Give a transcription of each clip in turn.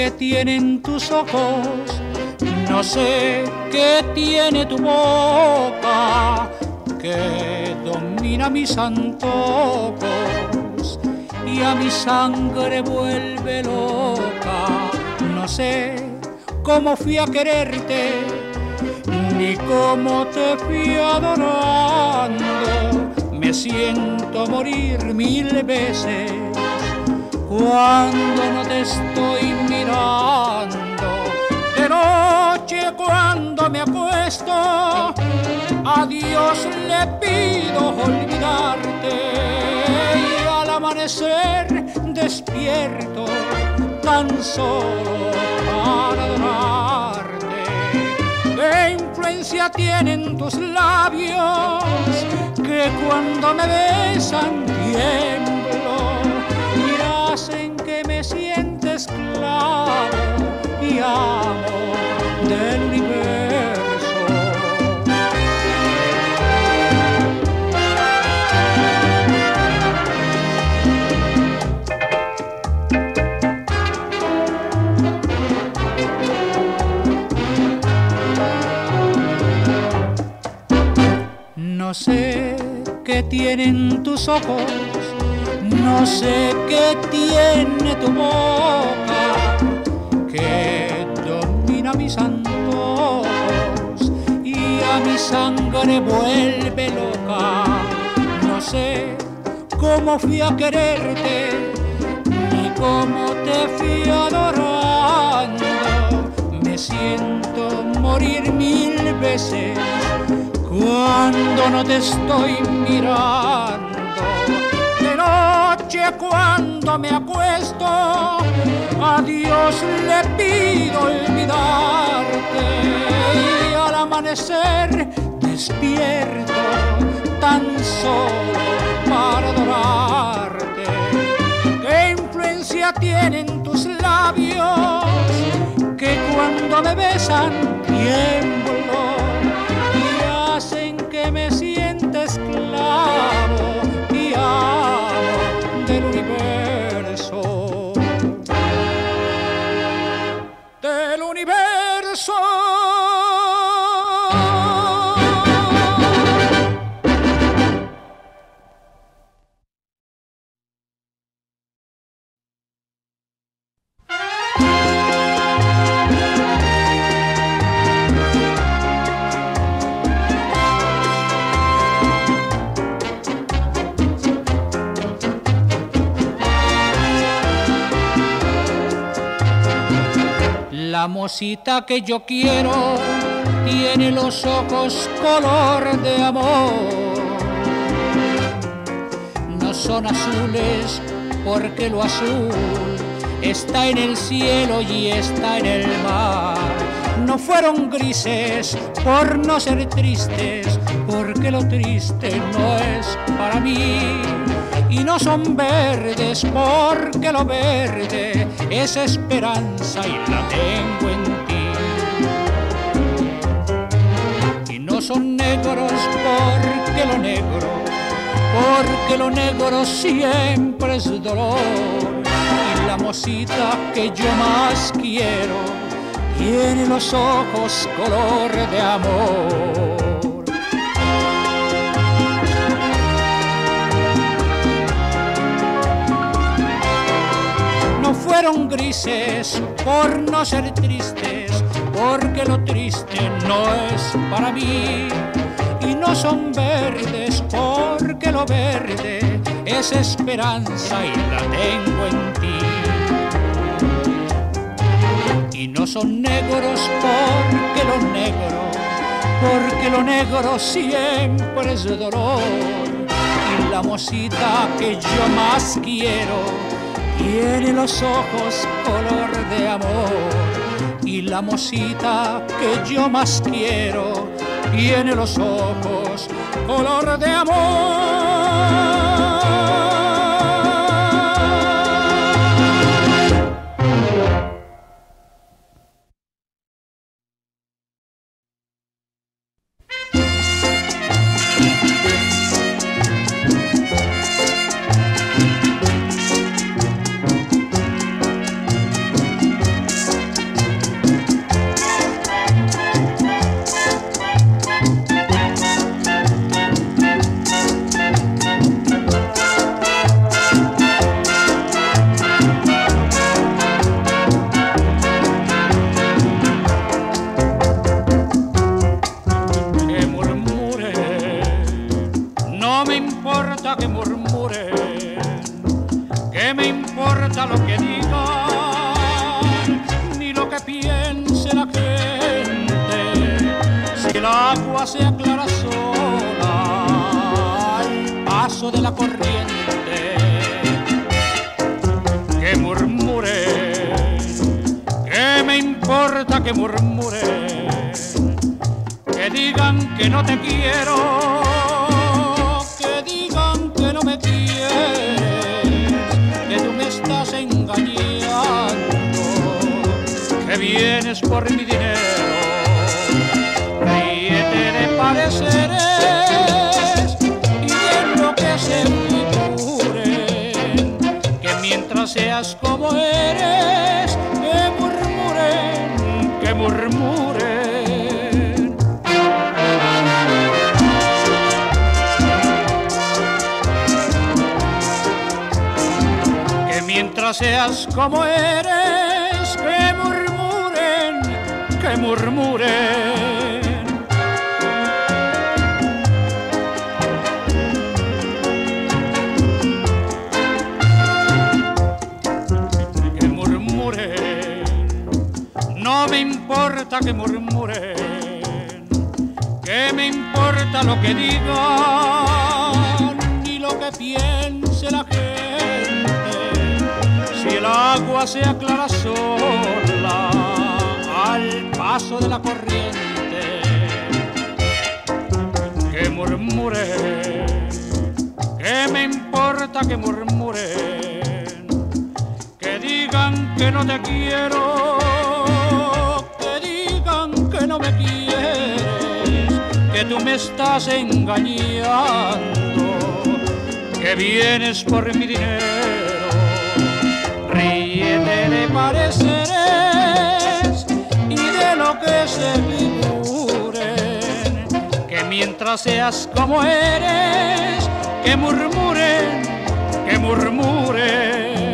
Qué tienen tus ojos, no sé qué tiene tu boca, que domina mis antojos y a mi sangre vuelve loca. No sé cómo fui a quererte, ni cómo te fui adorando. Me siento morir mil veces cuando no te estoy mirando. De noche cuando me acuesto, a Dios le pido olvidarte y al amanecer despierto tan solo para adorarte. ¿Qué influencia tienen tus labios que cuando me besan tiemblo? Esclavo y amo del universo. No sé qué tienen tus ojos no sé qué tiene tu boca que domina mis antojos y a mi sangre vuelve loca. No sé cómo fui a quererte ni cómo te fui adorando. Me siento morir mil veces cuando no te estoy mirando noche cuando me acuesto, a Dios le pido olvidarte y al amanecer despierto tan solo para adorarte. ¿Qué influencia tienen tus labios que cuando me besan tiemblo y hacen que me sienta esclavo La mocita que yo quiero tiene los ojos color de amor. No son azules porque lo azul está en el cielo y está en el mar. No fueron grises por no ser tristes, porque lo triste no es para mí y no son verdes porque lo verde es esperanza y la tengo en ti. Y no son negros porque lo negro, porque lo negro siempre es dolor. Y la mocita que yo más quiero tiene los ojos color de amor. Fueron grises por no ser tristes, porque lo triste no es para mí. Y no son verdes porque lo verde es esperanza y la tengo en ti. Y no son negros porque lo negro, porque lo negro siempre es dolor. Y la mocita que yo más quiero tiene los ojos color de amor y la mocita que yo más quiero tiene los ojos color de amor. Vienes por mi dinero. Ríete de pareceres y de lo que se figuren, que mientras seas como eres, que murmuren, que murmuren. Que seas como eres, que murmuren. Que murmuren, no me importa que murmuren, que me importa lo que digan se aclara sola al paso de la corriente que murmure, que me importa que murmuren, que digan que no te quiero, que digan que no me quieres, que tú me estás engañando, que vienes por mi dinero, ríete de pareceré que se figuren, que mientras seas como eres, que murmuren, que murmuren.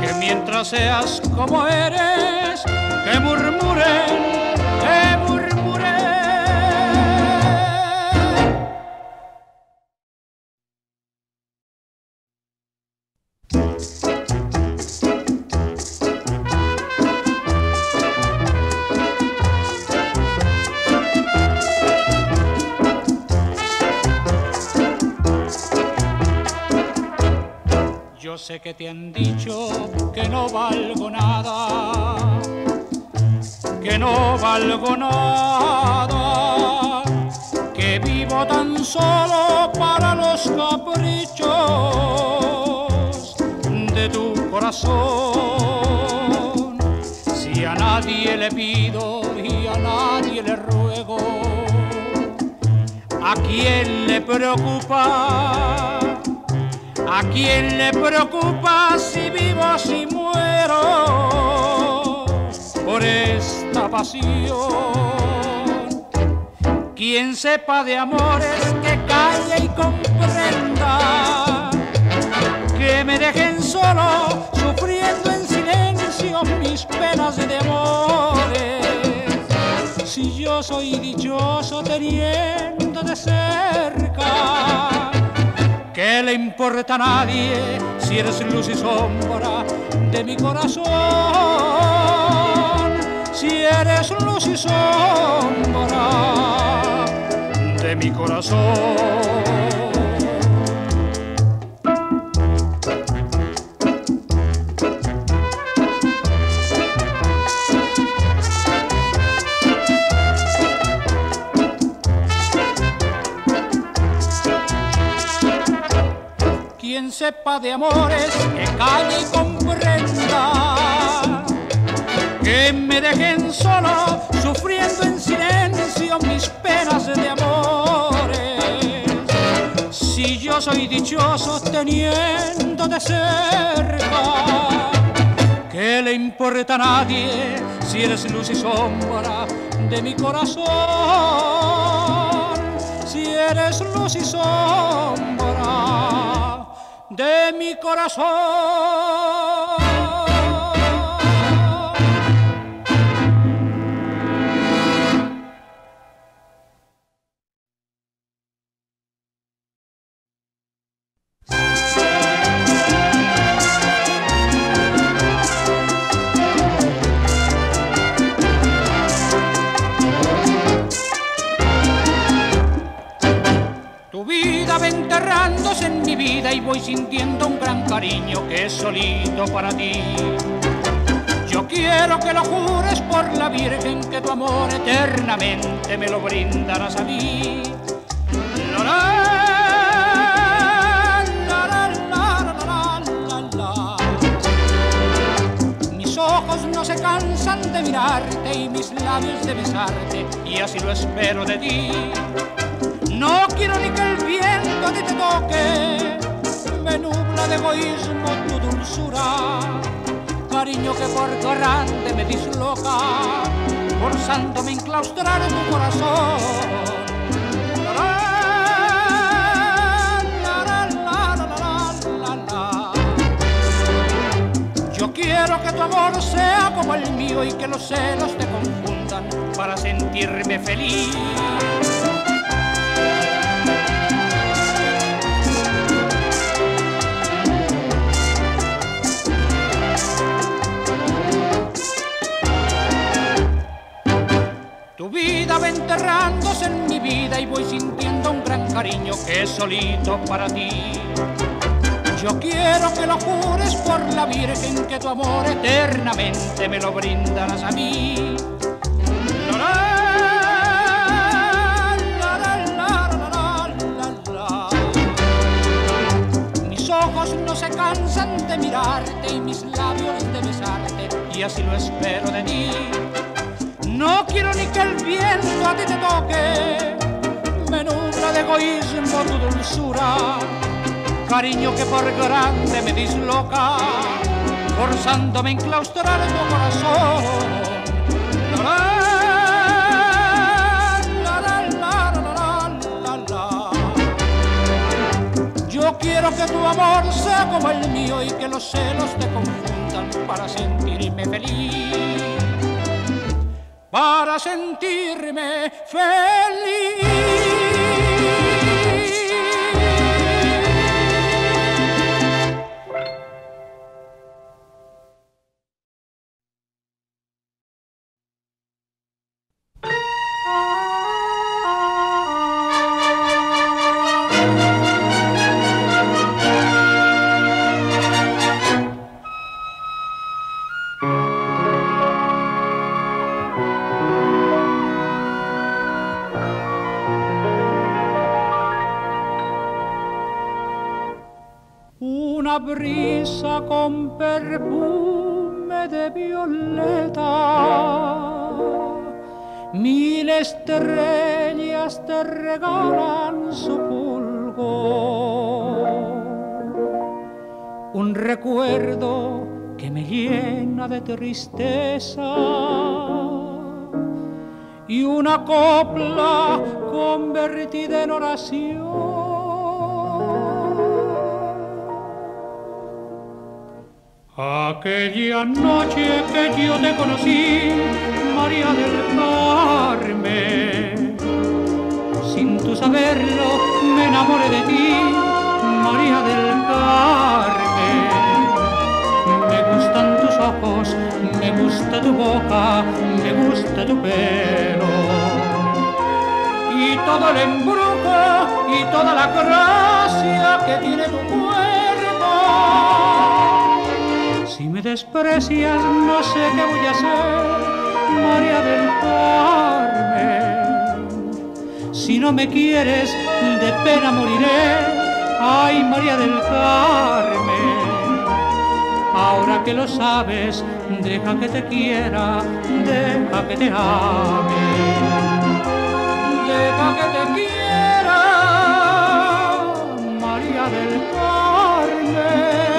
Que mientras seas como eres, que murmuren sé que te han dicho que no valgo nada, que no valgo nada, que vivo tan solo para los caprichos de tu corazón. Si a nadie le pido y a nadie le ruego, ¿a quién le preocupa? ¿A quién le preocupa si vivo o si muero por esta pasión? Quien sepa de amores que calle y comprenda, que me dejen solo sufriendo en silencio mis penas de amores. Si yo soy dichoso teniendo de cerca ¿Qué le importa a nadie si eres luz y sombra de mi corazón? Si eres luz y sombra de mi corazón. Sepa de amores, que calle y comprenda, que me dejen solo sufriendo en silencio mis penas de amores. Si yo soy dichoso teniendo de cerca, ¿qué le importa a nadie si eres luz y sombra de mi corazón? Si eres luz y sombra de mi corazón. Enterrándose en mi vida y voy sintiendo un gran cariño que es solito para ti. Yo quiero que lo jures por la Virgen que tu amor eternamente me lo brindarás a mí. Mis ojos no se cansan de mirarte y mis labios de besarte y así lo espero de ti. No quiero ni que el viento a te toque, me nubla de egoísmo tu dulzura, cariño que por grande me disloca, forzándome a enclaustrar en tu corazón. Yo quiero que tu amor sea como el mío y que los celos te confundan para sentirme feliz. Vida va enterrándose en mi vida y voy sintiendo un gran cariño que es solito para ti. Yo quiero que lo jures por la Virgen que tu amor eternamente me lo brindarás a mí. Mis ojos no se cansan de mirarte y mis labios de besarte y así lo espero de ti. No quiero ni que el viento a ti te toque, me nubla de egoísmo tu dulzura, cariño que por grande me disloca, forzándome a enclaustrar en tu corazón. Yo quiero que tu amor sea como el mío y que los celos te confundan para sentirme feliz para sentirme feliz. Brisa con perfume de violeta, mil estrellas te regalan su fulgor. Un recuerdo que me llena de tristeza y una copla convertida en oración. Aquella noche que yo te conocí, María del Carmen, sin tu saberlo me enamoré de ti, María del Carmen. Me gustan tus ojos, me gusta tu boca, me gusta tu pelo. Y todo el embrujo y toda la gracia que tiene tu cuerpo. Si me desprecias, no sé qué voy a hacer, María del Carmen. Si no me quieres, de pena moriré, ay María del Carmen. Ahora que lo sabes, deja que te quiera, deja que te ame. Deja que te quiera, María del Carmen.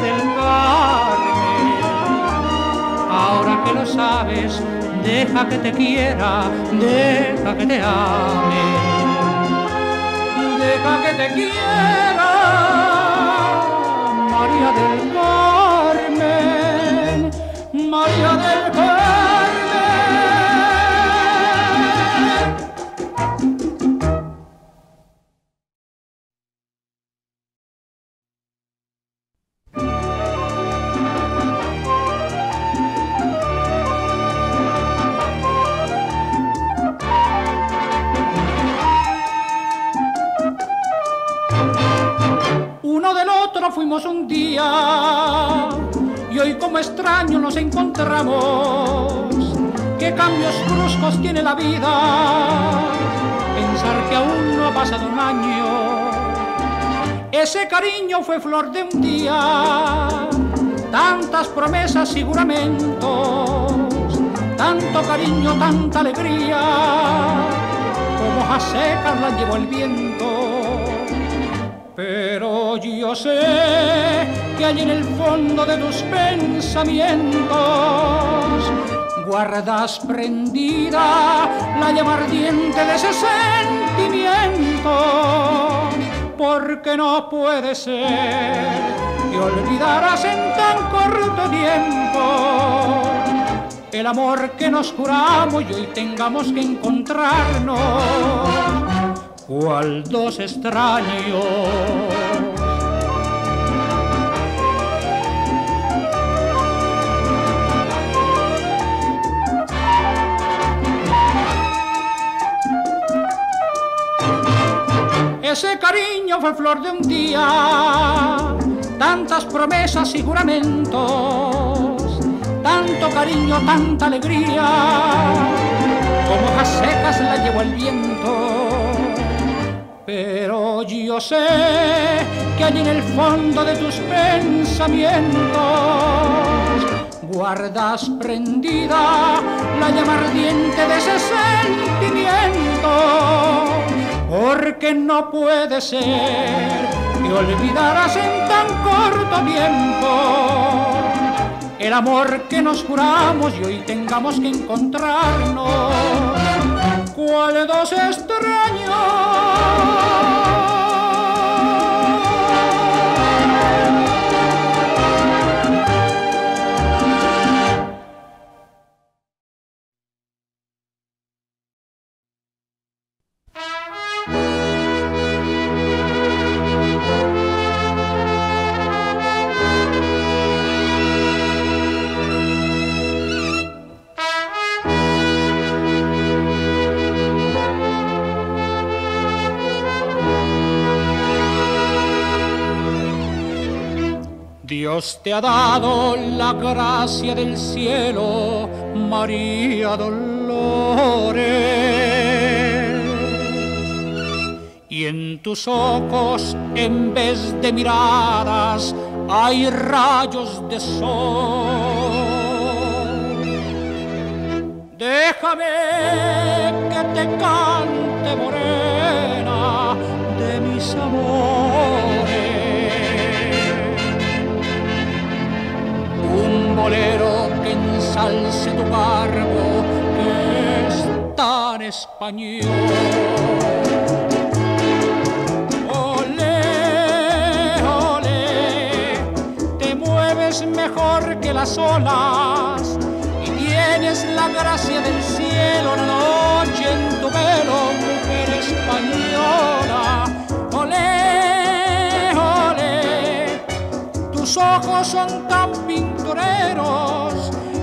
Del Carmen, ahora que lo sabes, deja que te quiera, deja que te ame, deja que te quiera, María del Carmen, María del un día y hoy como extraño nos encontramos. Qué cambios bruscos tiene la vida, pensar que aún no ha pasado un año. Ese cariño fue flor de un día, tantas promesas y juramentos, tanto cariño, tanta alegría, como hojas secas la llevó el viento pero yo sé que hay en el fondo de tus pensamientos guardas prendida la llama ardiente de ese sentimiento, porque no puede ser que olvidarás en tan corto tiempo el amor que nos juramos y hoy tengamos que encontrarnos cual dos extraños. Ese cariño fue flor de un día, tantas promesas y juramentos, tanto cariño, tanta alegría, como hojas secas la llevó el viento. Pero yo sé que allí en el fondo de tus pensamientos guardas prendida la llama ardiente de ese sentimiento, porque no puede ser que olvidarás en tan corto tiempo el amor que nos juramos y hoy tengamos que encontrarnos, cual dos extraños. Dios te ha dado la gracia del cielo, María Dolores. Y en tus ojos, en vez de miradas, hay rayos de sol. Déjame que te cante morena de mis amores. Que ensalce tu barco que es tan español. Ole, ole, te mueves mejor que las olas y tienes la gracia del cielo la noche en tu velo, mujer española. Ole, ole, tus ojos son tan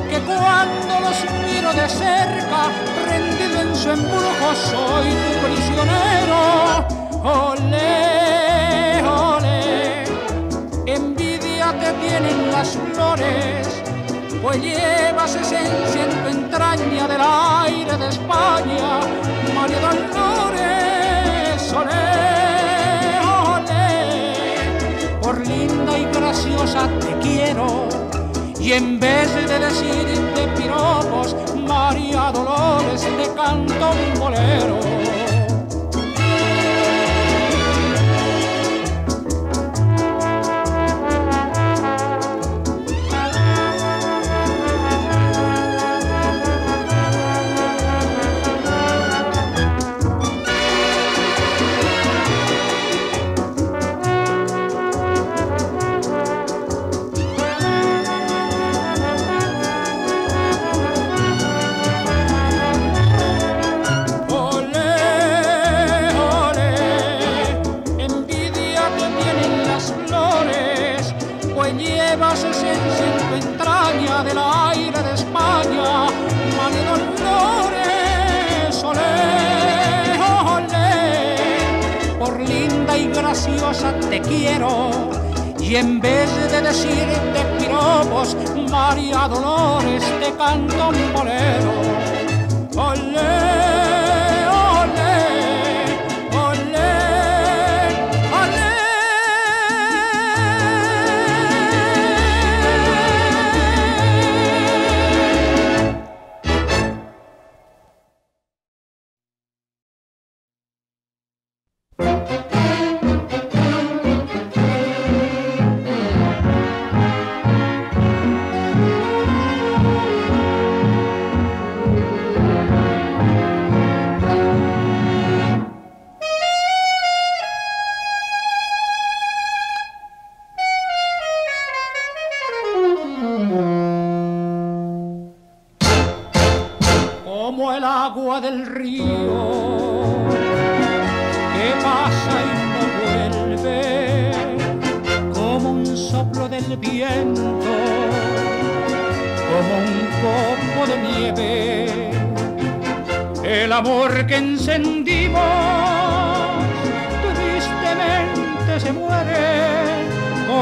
que cuando los miro de cerca, rendido en su embrujo, soy tu prisionero. Ole, ole, envidia te tienen las flores, pues llevas esencia en tu entraña del aire de España, María Dolores, ole, ole, por linda y graciosa te quiero y en vez de decirte piropos, María Dolores te canto un bolero.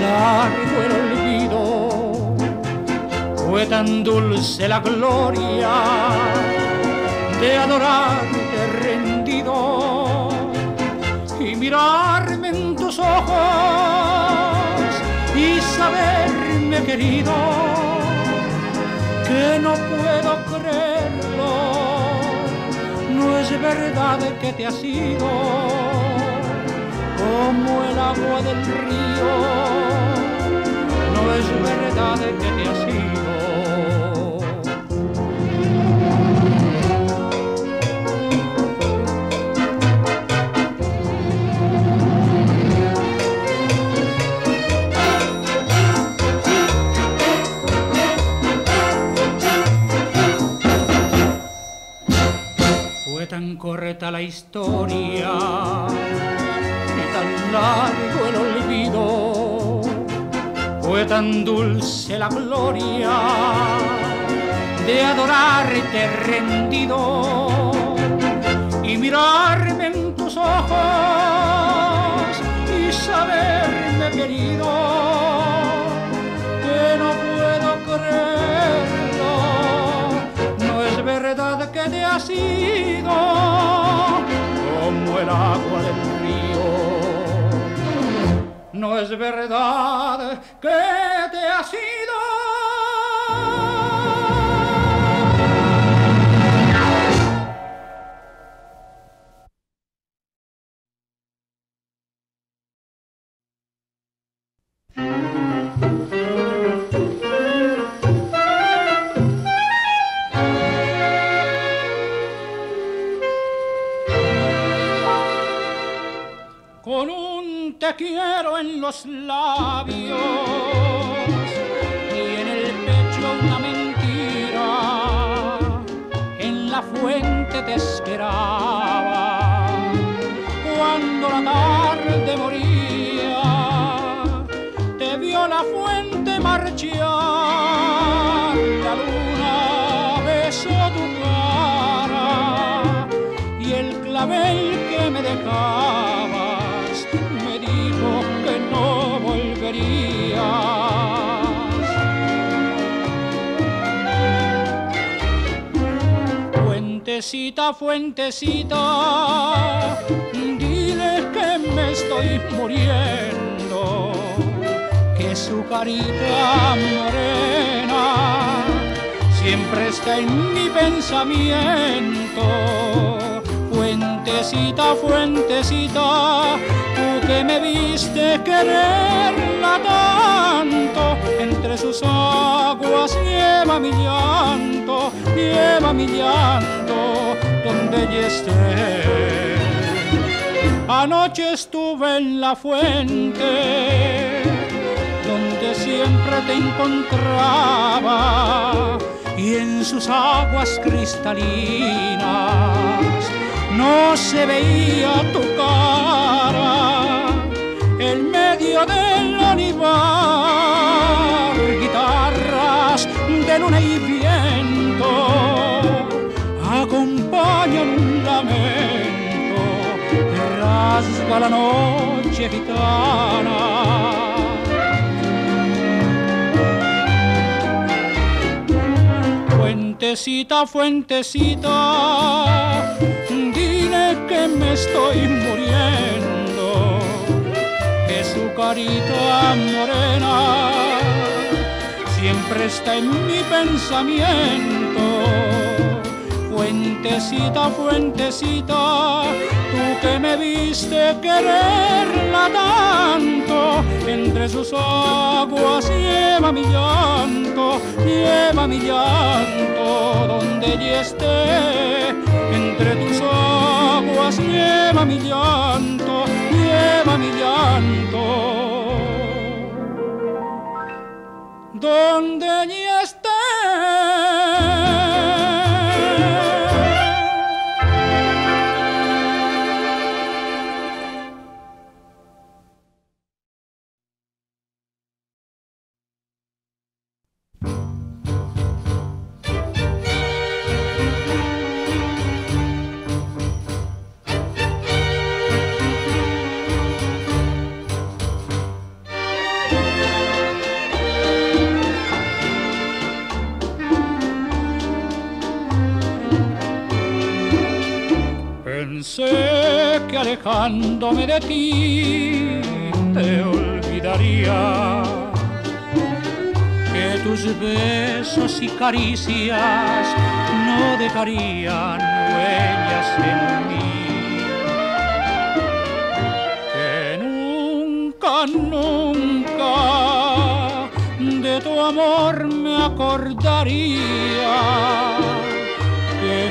largo el olvido, fue tan dulce la gloria de adorarte rendido y mirarme en tus ojos y saberme querido que no puedo creerlo, no es verdad que te has ido como el agua del río, verdad que te has ido. Fue tan correcta la historia largo el olvido, fue tan dulce la gloria de adorarte rendido y mirarme en tus ojos y saberme querido que no puedo creerlo, no es verdad que te has ido como el agua del no es verdad que te has ido. en labios y en el pecho una mentira. En la fuente te esperaba Fuentecita, fuentecita, dile que me estoy muriendo, que su carita morena siempre está en mi pensamiento. Fuentecita, fuentecita, tú que me viste quererla tanto, entre sus aguas lleva mi llanto, lleva mi llanto donde ella esté. Anoche estuve en la fuente donde siempre te encontraba y en sus aguas cristalinas no se veía tu cara en medio del olivar guitarras de luna y acompañan un lamento que rasga la noche gitana. Fuentecita, fuentecita, dile que me estoy muriendo, que su carita morena siempre está en mi pensamiento Fuentecita, fuentecita, tú que me viste quererla tanto, entre sus aguas lleva mi llanto, lleva mi llanto donde ella esté. Entre tus aguas lleva mi llanto, lleva mi llanto. Donde ella Pensé que alejándome de ti te olvidaría, que tus besos y caricias no dejarían huellas en mí, que nunca, nunca de tu amor me acordaría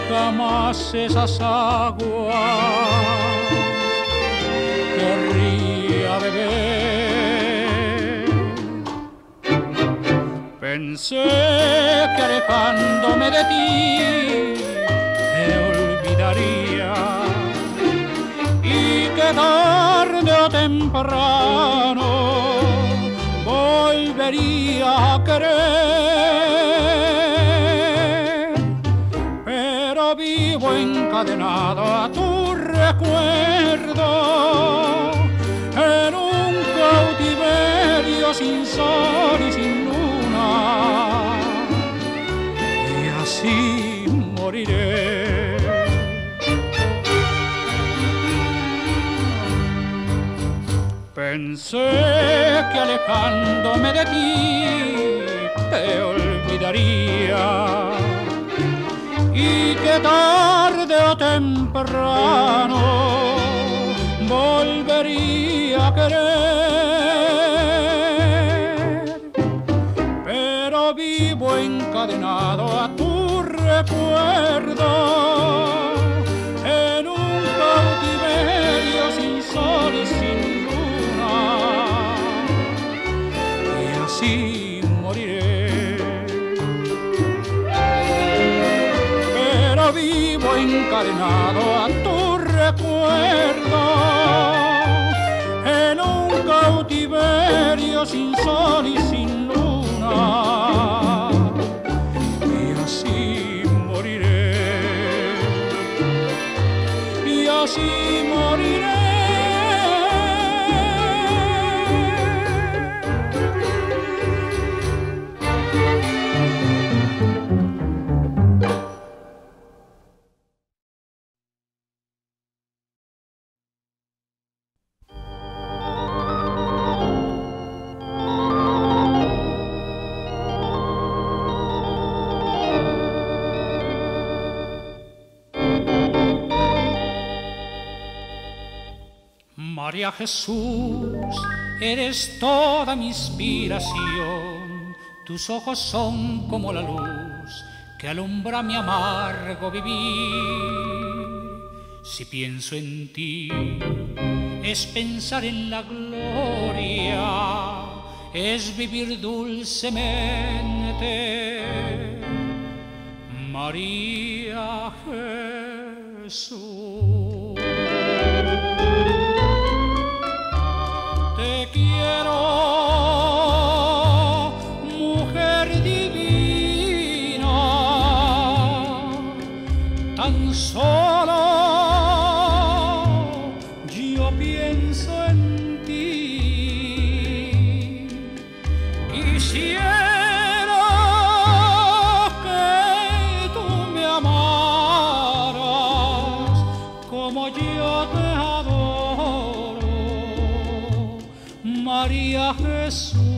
jamás esas aguas querría beber. Pensé que alejándome de ti te olvidaría y que tarde o temprano volvería a querer Pensé que alejándome de ti te olvidaría y que tarde o temprano volvería a querer. Pero vivo encadenado a tu recuerdo encadenado a tu recuerdo en un cautiverio sin sol y sin luna. Y así moriré, y así María Jesús, eres toda mi inspiración, tus ojos son como la luz que alumbra mi amargo vivir. Si pienso en ti, es pensar en la gloria, es vivir dulcemente. María Jesús. María